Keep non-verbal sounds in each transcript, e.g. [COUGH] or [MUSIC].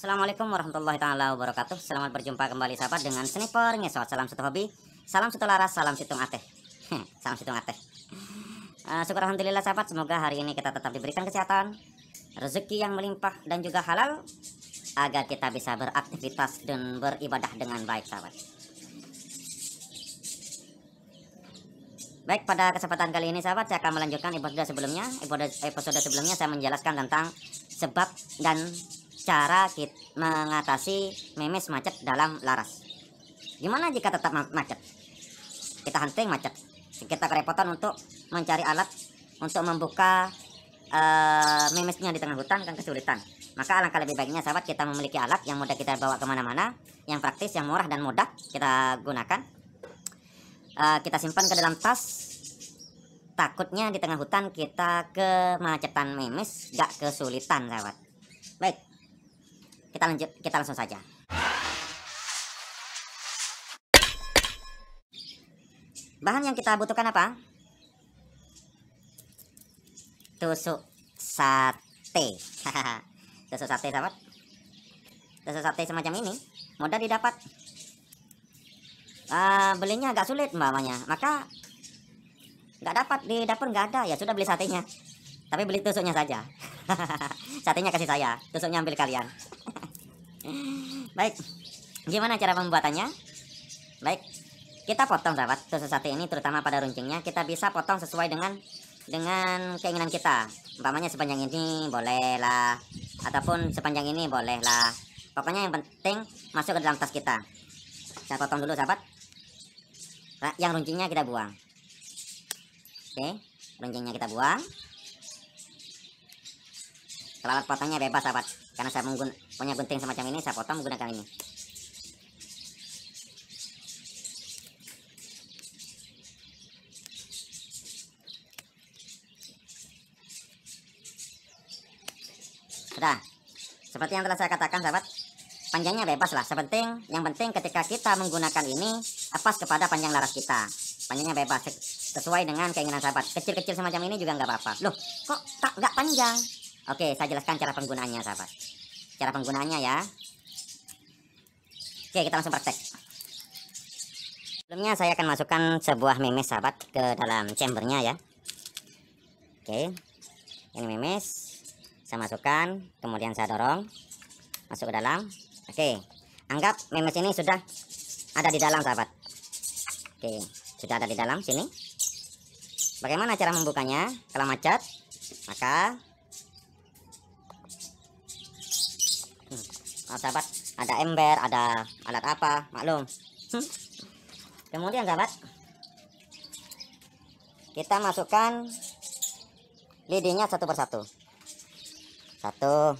Assalamualaikum warahmatullahi taala wabarakatuh. Selamat berjumpa kembali sahabat dengan Sniper Ngesot. Salam satu hobi, salam satu laras, salam situng ateh. salam situng ateh. Uh, syukur alhamdulillah sahabat, semoga hari ini kita tetap diberikan kesehatan, rezeki yang melimpah dan juga halal agar kita bisa beraktivitas dan beribadah dengan baik sahabat. Baik, pada kesempatan kali ini sahabat saya akan melanjutkan episode sebelumnya. Episode sebelumnya saya menjelaskan tentang sebab dan cara kita mengatasi memes macet dalam laras. Gimana jika tetap macet? Kita hunting macet. Kita kerepotan untuk mencari alat untuk membuka uh, memesnya di tengah hutan kan kesulitan. Maka alangkah lebih baiknya sahabat kita memiliki alat yang mudah kita bawa ke mana-mana, yang praktis, yang murah dan mudah kita gunakan. Uh, kita simpan ke dalam tas. Takutnya di tengah hutan kita kemacetan memes, gak kesulitan sahabat. Baik, kita lanjut, kita langsung saja. Bahan yang kita butuhkan apa? Tusuk sate. [LAUGHS] Tusuk sate, sahabat. Tusuk sate semacam ini mudah didapat. Uh, belinya agak sulit mamanya, maka nggak dapat di dapur nggak ada ya sudah beli satenya tapi beli tusuknya saja [LAUGHS] satenya kasih saya tusuknya ambil kalian Baik, gimana cara pembuatannya? Baik, kita potong sahabat tusuk sate ini terutama pada runcingnya kita bisa potong sesuai dengan dengan keinginan kita. Umpamanya sepanjang ini bolehlah ataupun sepanjang ini bolehlah. Pokoknya yang penting masuk ke dalam tas kita. Saya potong dulu sahabat. Yang runcingnya kita buang. Oke, runcingnya kita buang. Kalau alat potongnya bebas sahabat. Karena saya punya gunting semacam ini saya potong menggunakan ini. Sudah. Seperti yang telah saya katakan sahabat panjangnya bebas lah. Sepenting yang penting ketika kita menggunakan ini pas kepada panjang laras kita. Panjangnya bebas sesuai dengan keinginan sahabat. Kecil-kecil semacam ini juga nggak apa-apa. Loh kok tak nggak panjang Oke, saya jelaskan cara penggunaannya, sahabat. Cara penggunaannya ya. Oke, kita langsung praktek. Sebelumnya saya akan masukkan sebuah memes, sahabat, ke dalam chambernya ya. Oke, ini memes. Saya masukkan, kemudian saya dorong. Masuk ke dalam. Oke, anggap memes ini sudah ada di dalam, sahabat. Oke, sudah ada di dalam sini. Bagaimana cara membukanya? Kalau macet, maka oh, sahabat ada ember ada alat apa? Maklum. Hmm. kemudian sahabat kita masukkan lidinya satu persatu. Satu.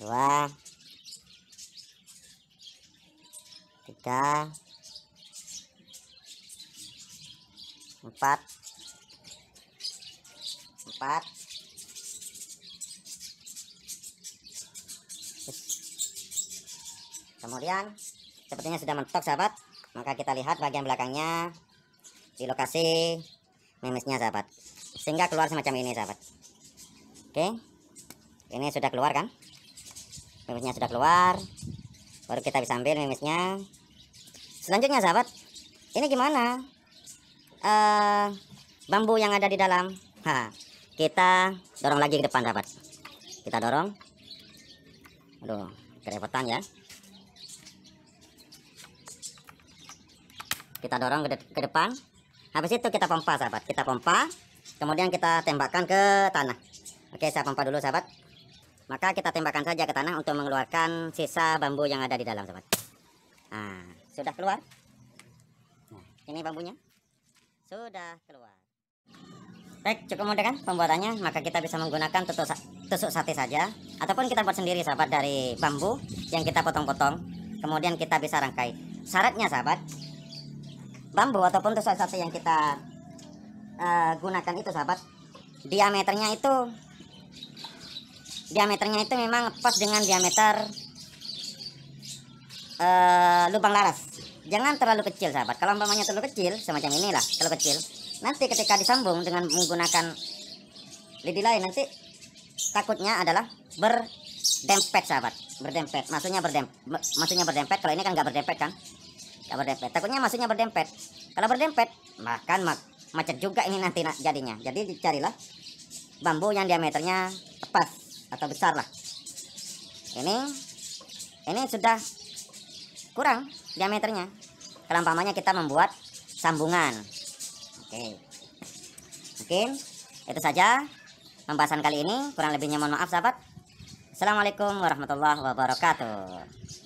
Dua. Tiga. Empat. Empat kemudian sepertinya sudah mentok sahabat. Maka kita lihat bagian belakangnya di lokasi memesnya sahabat. Sehingga keluar semacam ini sahabat. Oke. Ini sudah keluar kan? Memesnya sudah keluar. Baru kita bisa ambil memesnya selanjutnya sahabat. Ini gimana? Uh, bambu yang ada di dalam. Ha, kita dorong lagi ke depan sahabat. Kita dorong aduh kerepotan ya. Kita dorong ke, de ke depan. Habis itu kita pompa sahabat. Kita pompa kemudian kita tembakkan ke tanah. Oke saya pompa dulu sahabat. Maka kita tembakkan saja ke tanah untuk mengeluarkan sisa bambu yang ada di dalam sahabat. Nah sudah keluar? Nah, ini bambunya. Sudah keluar. Baik cukup mudah kan pembuatannya? Maka kita bisa menggunakan tusuk, tusuk sate saja ataupun kita buat sendiri sahabat dari bambu yang kita potong-potong. Kemudian kita bisa rangkai. Syaratnya sahabat bambu ataupun tusuk sate yang kita uh, gunakan itu sahabat diameternya itu diameternya itu memang pas dengan diameter uh, lubang laras. Jangan terlalu kecil sahabat. Kalau umpamanya terlalu kecil semacam inilah terlalu kecil. Nanti ketika disambung dengan menggunakan lidi lain nanti takutnya adalah berdempet sahabat. Berdempet. Maksudnya berdempet maksudnya berdempet. Kalau ini kan nggak berdempet kan? Nggak berdempet. Takutnya maksudnya berdempet. Kalau berdempet bahkan mak macet juga ini nanti jadinya. Jadi dicarilah bambu yang diameternya tepat atau besar lah. Ini ini sudah kurang diameternya. Kalau umpamanya kita membuat sambungan. Oke. Mungkin itu saja pembahasan kali ini kurang lebihnya mohon maaf sahabat. Assalamualaikum warahmatullahi wabarakatuh